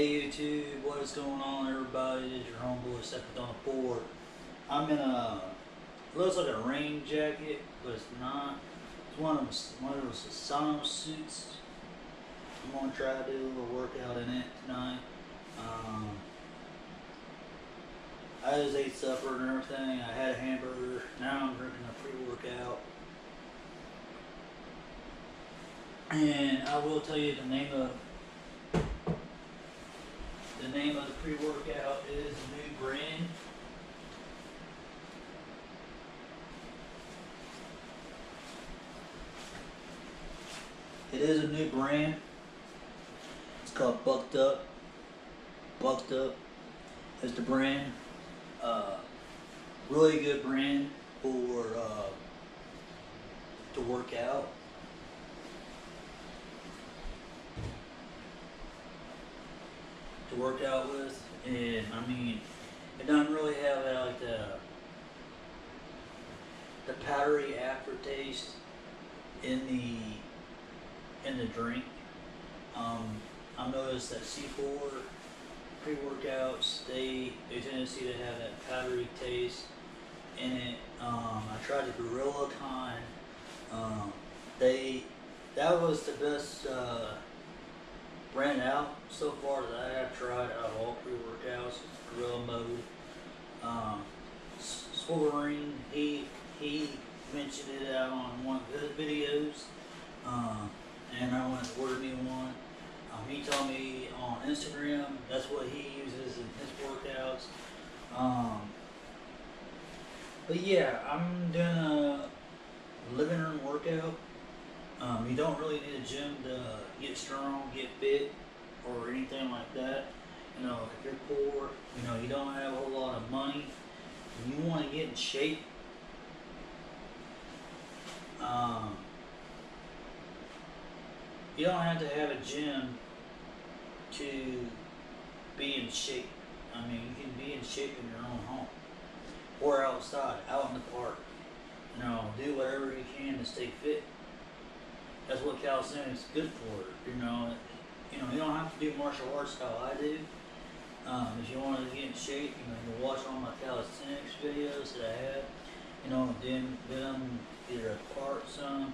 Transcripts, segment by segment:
Hey YouTube, what is going on everybody? It is your homeboy Second on the Board. I'm in a, looks like a rain jacket, but it's not. It's one of those, one of those sauna suits. I'm gonna try to do a little workout in it tonight. Um, I just ate supper and everything. I had a hamburger. Now I'm drinking a pre-workout. And I will tell you the name of the name of the pre-workout is New Brand. It is a new brand. It's called Bucked Up. Bucked Up is the brand. Uh, really good brand for uh, to work out. Work out with, and I mean, it doesn't really have uh, like the the powdery aftertaste in the in the drink. Um, I noticed that C4 pre-workouts they they tendency to see to have that powdery taste in it. Um, I tried the Gorilla Con. Um, they that was the best uh, brand out so far that I have tried out all pre-workouts. Gorilla Mode. Um, S- Wolverine he he mentioned it out on one of his videos, um, and I went and ordered me one. Um, he told me on Instagram that's what he uses in his workouts. Um, but yeah, I'm doing a living room workout. Um, you don't really need a gym to get strong, get fit, or anything like that. You know, if you're poor, you know, you don't have a whole lot of money, and you want to get in shape. Um, you don't have to have a gym to be in shape. I mean, you can be in shape in your own home or outside, out in the park. You know, do whatever you can to stay fit. That's what calisthenics is good for. You know, you know, you don't have to do martial arts how I do. Um, if you want to get in shape, you know, you watch all my calisthenics videos that I have. You know, then them either at the park some.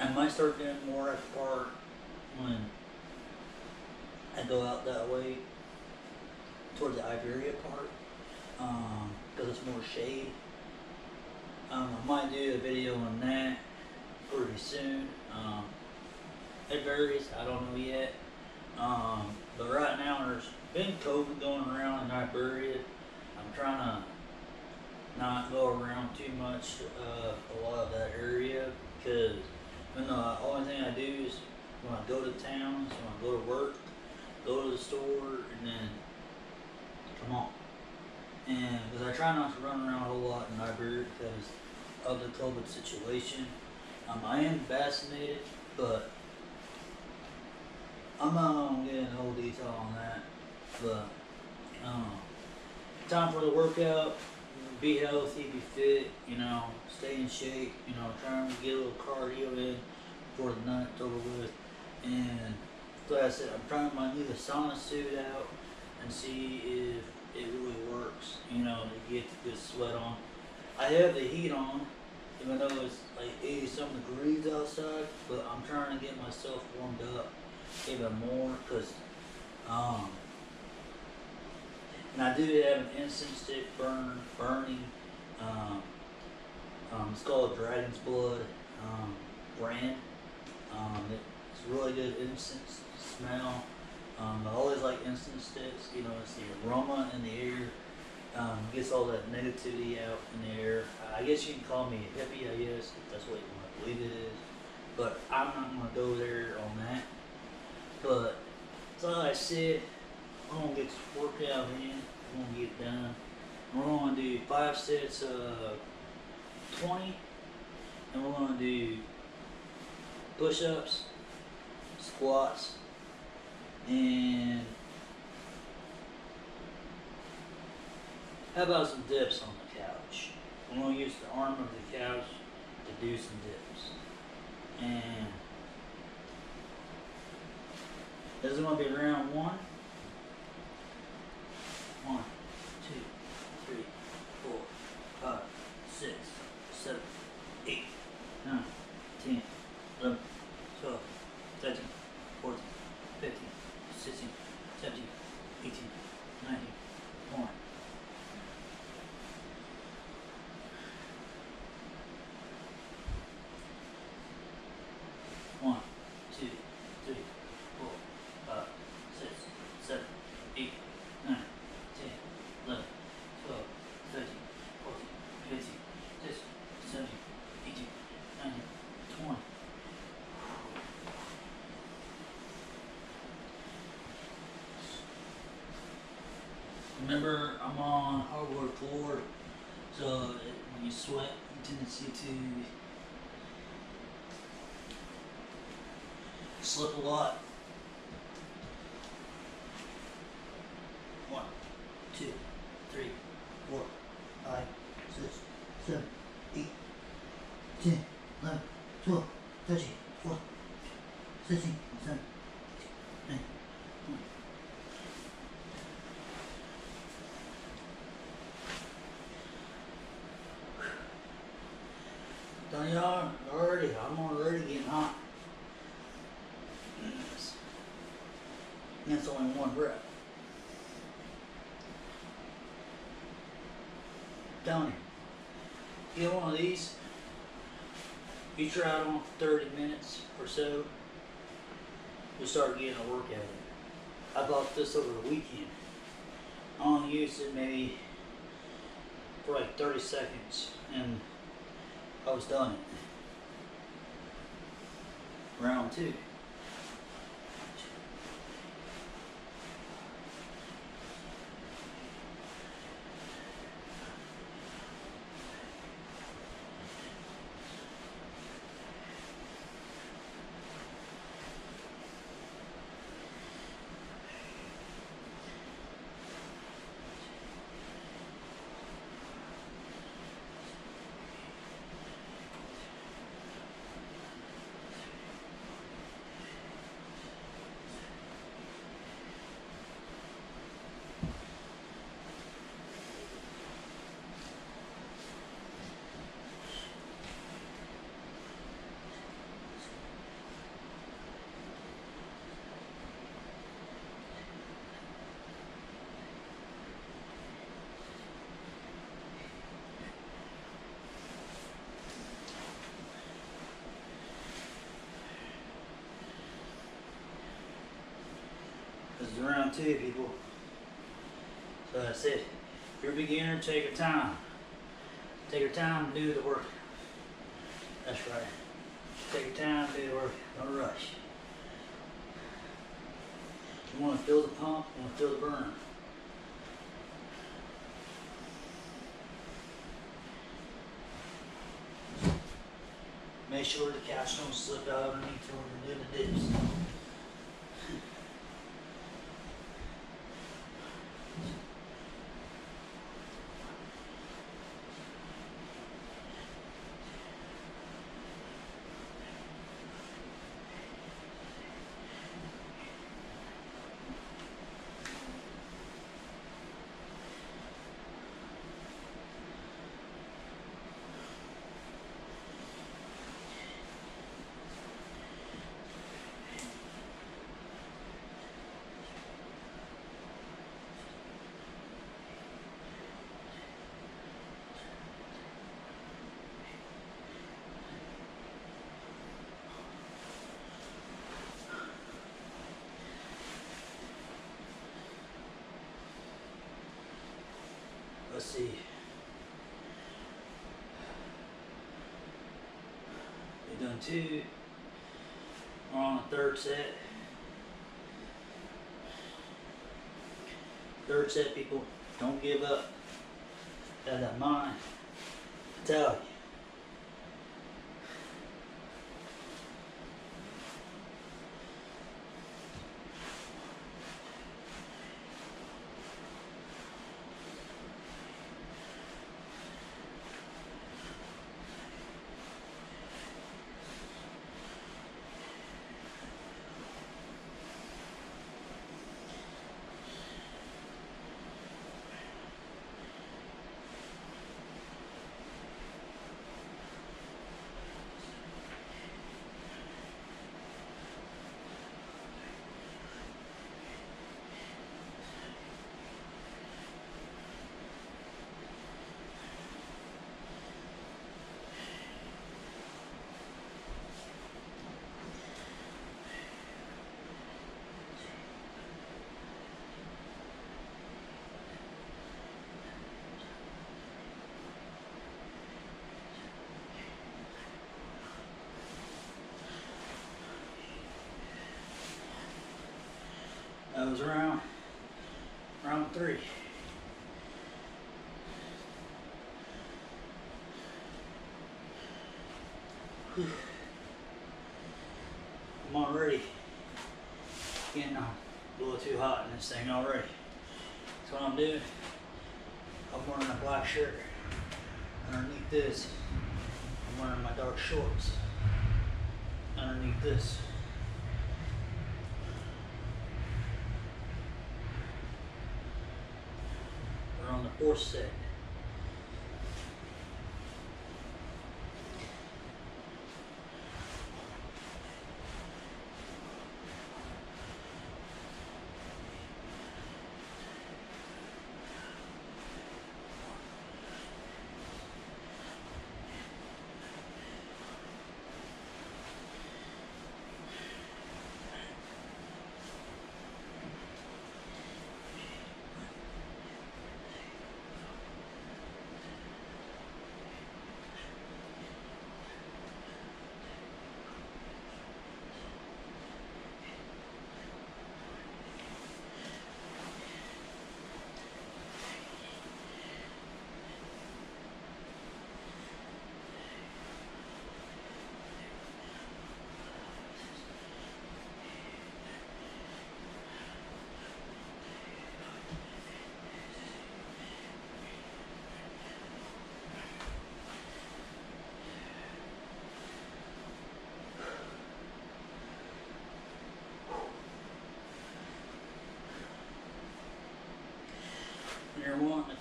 I might start doing more park when I go out that way towards the Iberia Park because it's more shade. Um, I might do a video on that pretty soon. Um, it varies, I don't know yet. Um, but right now there's been COVID going around in Iberia. I'm trying to not go around too much uh, a lot of that area because know, the only thing I do is when I go to town, when I go to work, go to the store, and then come on. And because I try not to run around a whole lot in Iberia because of the COVID situation. I am vaccinated, but I'm not gonna get into whole detail on that. But um, time for the workout. Be healthy, be fit. You know, stay in shape. You know, trying to get a little cardio in before the night's over with. And like I said, I'm trying my new sauna suit out and see if it really works. You know, to get the sweat on. I have the heat on, even though it's like 80 some degrees outside, but I'm trying to get myself warmed up even more because, um, and I do have an incense stick burn, burning, um, um, it's called Dragon's Blood um, brand. Um, it's really good incense smell. Um, I always like incense sticks. You know, it's the aroma in the air. Um, gets all that negativity out in the air. I guess you can call me a hippie, I guess, if that's what you want to believe it is. But I'm not going to go there on that. But, so like I said, I'm going to get this workout in. I'm going to get it done. We're going to do five sets of 20. And we're going to do push ups, squats, and how about some dips on the couch? I'm going to use the arm of the couch to do some dips. And this is going to be round one. Slip a lot. One, two, three, four, five, six, seven, eight, ten, eleven, twelve, thirteen, fourteen, sixteen, seventeen, eighteen, nineteen, twenty. Done y'all already? I'm already getting hot. Yes. And That's only one breath. Down here. Get one of these. You try it on for 30 minutes or so. You start getting a work out of it. I bought this over the weekend. I only used it maybe for like 30 seconds and I was done. Round two. Round two, people. So that's it. If you're a beginner, take your time. Take your time to do the work. That's right. Take your time to do the work. Don't rush. You want to feel the pump, you want to feel the burn. Make sure the couch don't slip out underneath when you're doing the dips. Let's see. Two. We're on the third set. Third set, people. Don't give up. Have that mind. I tell you. Goes around round three. Whew. I'm already getting a little too hot in this thing already. That's what I'm doing. I'm wearing a black shirt. Underneath this, I'm wearing my dark shorts. Underneath this. We're on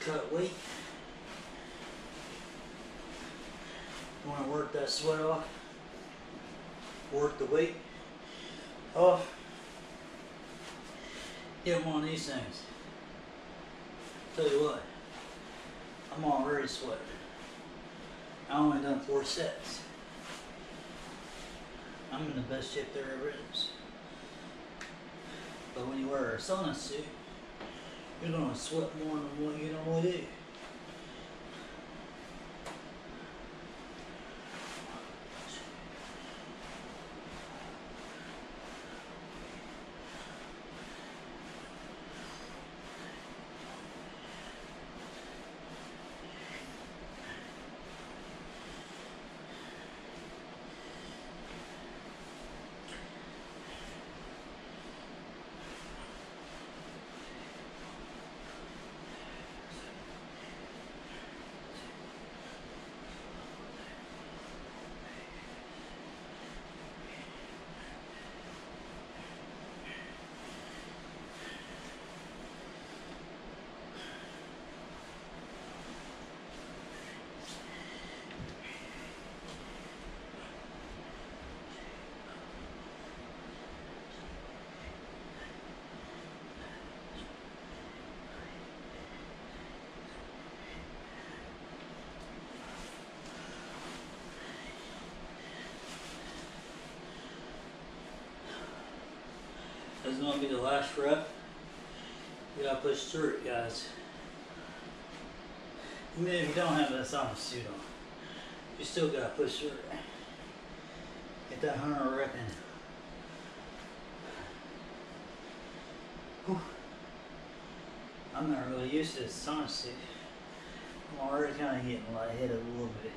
cut weight, you want to work that sweat off, work the weight off, get one of these things. Tell you what, I'm already sweating. I only done four sets. I'm in the best shape there ever is. But when you wear a sauna suit, you're gonna sweat more than what you normally do. This is gonna be the last rep. You gotta push through it, guys. Even if you don't have that sauna suit on, you still gotta push through it. Get that hundred rep in. I'm not really used to this sauna suit. I'm already kind of getting lightheaded a little bit.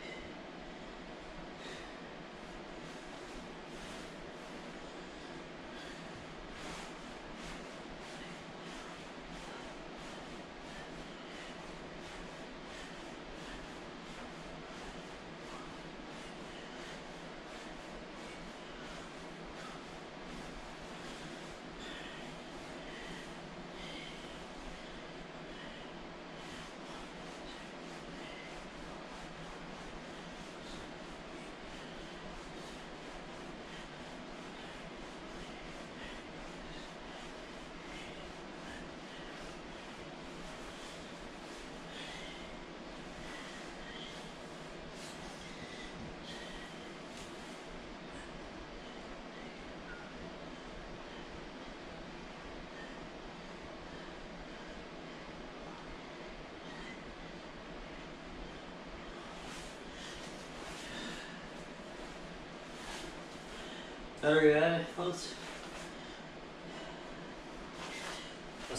Have it, folks.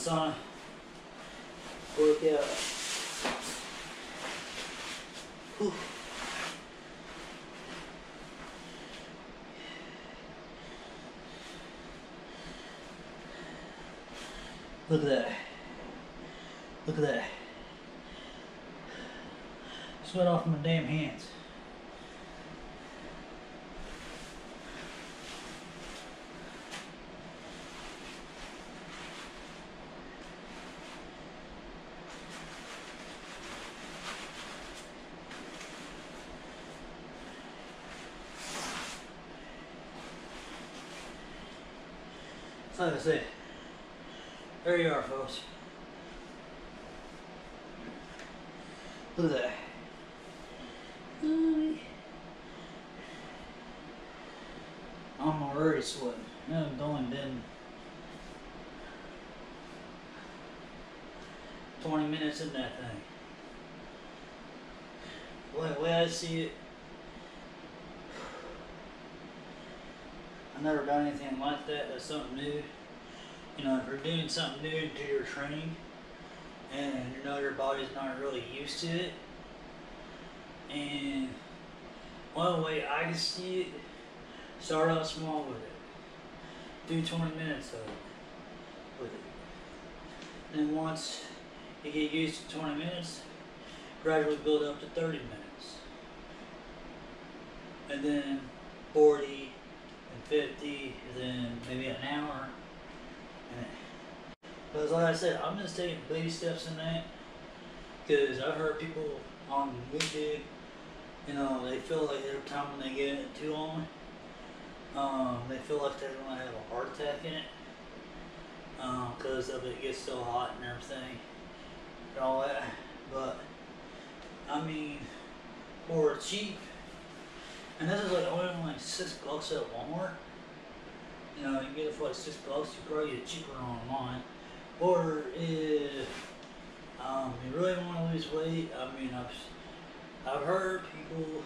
a workout. Whew. Look at that. Look at that. Sweat off my damn hands. Like I said, there you are, folks. Look at that. I'm already sweating. I'm going been 20 minutes in that thing. Way, the way I see it, never done anything like that. That's something new. You know, if you're doing something new to your training and you know your body's not really used to it, and one way I can see it, start out small with it. Do 20 minutes of it with it. Then once you get used to 20 minutes, gradually build up to 30 minutes. And then 40 50, then maybe an hour. But like I said, I'm just taking baby steps in that because I've heard people on YouTube, you know, they feel like every time when they get it too long, um, they feel like they're gonna have a heart attack in it because of it gets so hot and everything and all that. But I mean, for cheap, and this is like only like six bucks at Walmart. You know, you get it for like six bucks. You probably get cheaper online. Or if um, you really want to lose weight, I mean, I've I've heard people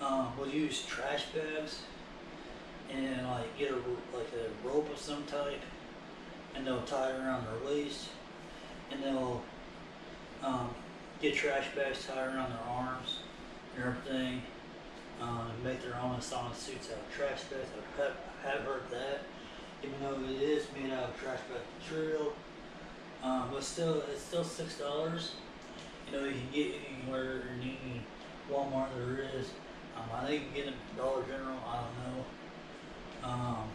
um, will use trash bags and like get a like a rope of some type, and they'll tie it around their waist, and they'll um, get trash bags tied around their arms and everything, their own sauna suits out of trash bags. I've have, heard that, even though it is made out of trash bag material. Um, but still, it's still six dollars. You know, you can get anywhere in any Walmart there is. Um, I think you can get them Dollar General. I don't know. Um,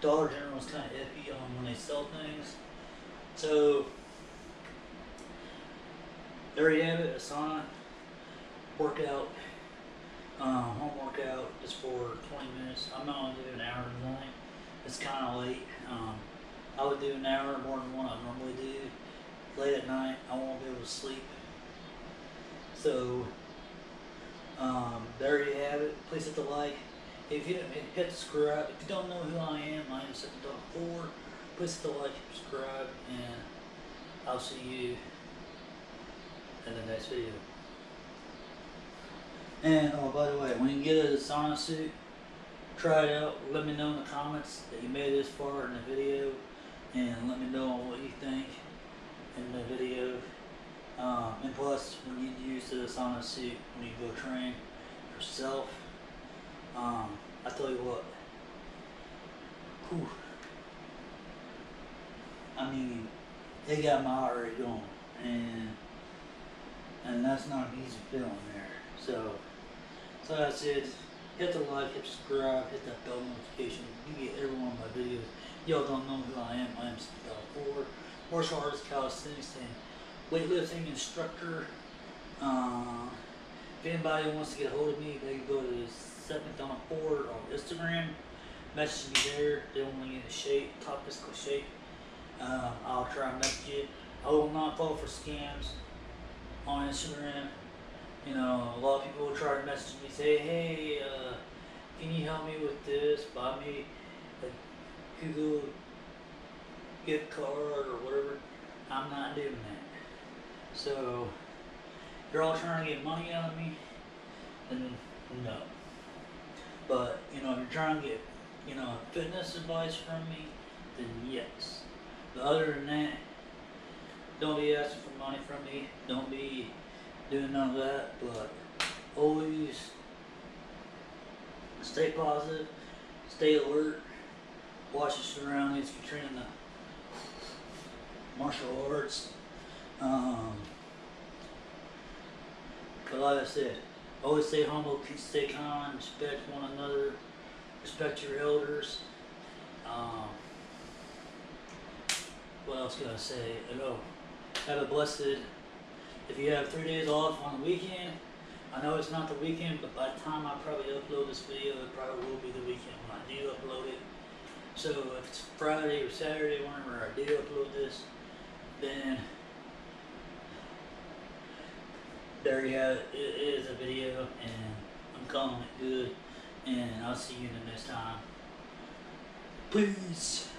Dollar General is kind of iffy on when they sell things. So there you have it, a sauna workout, um, home workout just for 20 minutes. I'm not gonna do an hour tonight. It's kind of late. Um, I would do an hour more than what I normally do. Late at night, I won't be able to sleep. So um, there you have it. Please hit the like. If you didn't hit subscribe, if you don't know who I am, I am Second Dog Four. Please hit the like, subscribe, and I'll see you in the next video. And oh, by the way, when you get a sauna suit, try it out. Let me know in the comments that you made this far in the video, and let me know what you think in the video. Um, and plus, when you use the sauna suit when you go train yourself, um, I tell you what. Whew, I mean, it got my heart rate going, and and that's not an easy feeling there. So, so that's it. Hit the like, hit subscribe, hit that bell notification. You get every one of my videos. Y'all don't know who I am. I am Ford, martial artist, calisthenics, and weightlifting instructor. Uh, if anybody wants to get a hold of me, they can go to Dawn Ford on Instagram. Message me there. They want me in the shape, top physical shape. Um, I'll try and message you. I will not fall for scams on Instagram. You know, a lot of people will try to message me, say, hey, uh, can you help me with this? Buy me a Google gift card or whatever. I'm not doing that. So, you're all trying to get money out of me, then no. But, you know, if you're trying to get, you know, fitness advice from me, then yes. But other than that, don't be asking for money from me. Don't be doing none of that. But always stay positive, stay alert, watch your surroundings. If you're training the martial arts, um, but like I said, always stay humble, keep stay kind, respect one another, respect your elders. Um, what else can I say? Oh, have a blessed. If you have three days off on the weekend, I know it's not the weekend, but by the time I probably upload this video, it probably will be the weekend when I do upload it. So if it's Friday or Saturday, whenever I do upload this, then there you have it. It is a video, and I'm calling it good. And I'll see you in the next time. Peace.